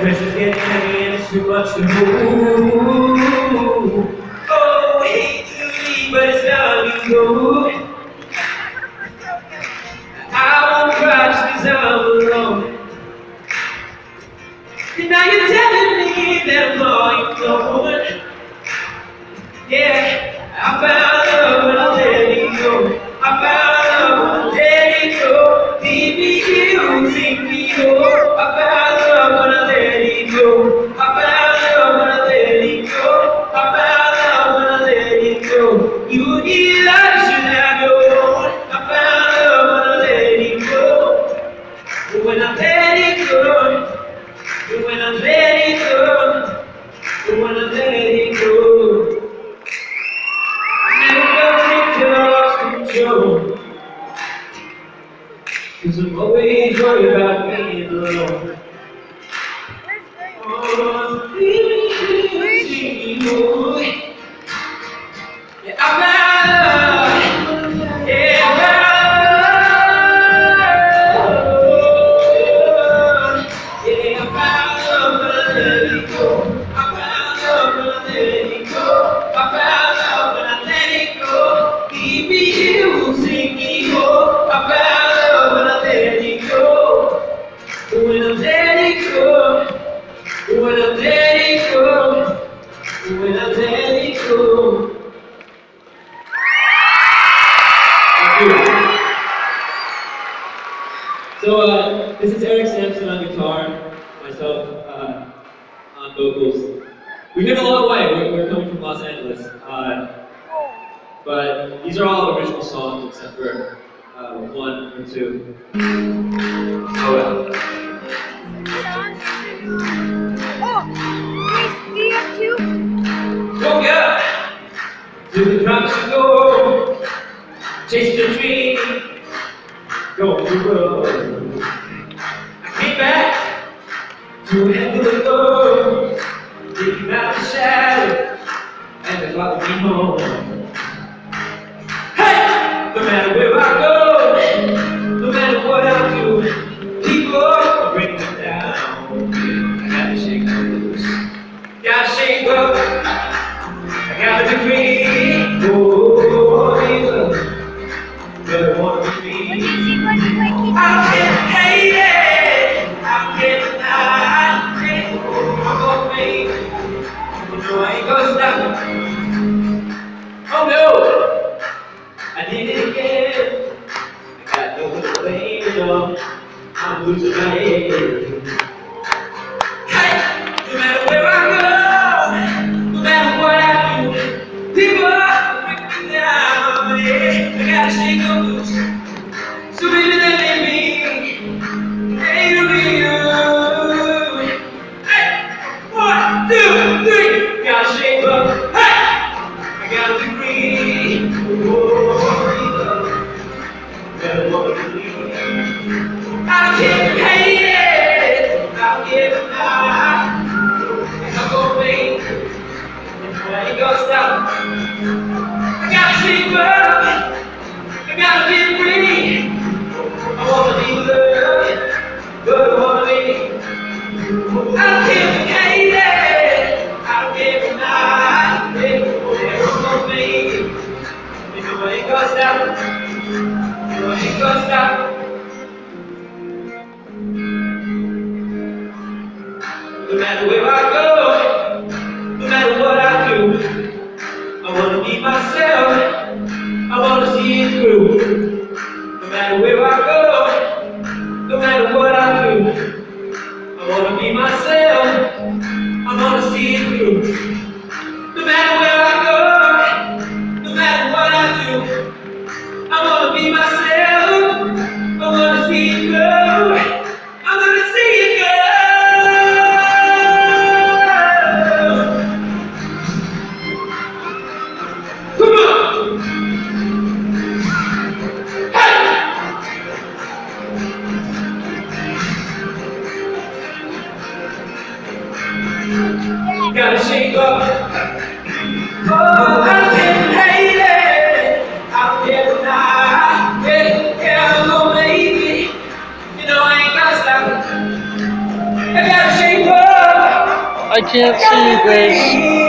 Christian is too much to move. Oh, hate to leave, but it's time to go. show. Cause I'm always worried about being alone. Oh, please, please, please. this is Eric Sampson on guitar, myself uh, on vocals. We've been a long way. We're, we're coming from Los Angeles. Uh, but these are all original songs except for uh, one or two. Oh well. Two? Oh yeah! To the drums you go, chase the dream, go to the world. Through the door, taking out the shadow, and there's a lot to be more. up, I will stay. Hey, no matter where I go, no matter what I do, people me down. Yeah, I gotta shake No matter where I go, I can't see. I